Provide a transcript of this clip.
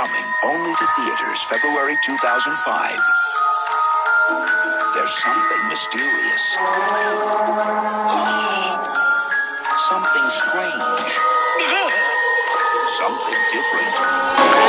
Coming only to theaters February 2005. There's something mysterious. Something strange. Something different.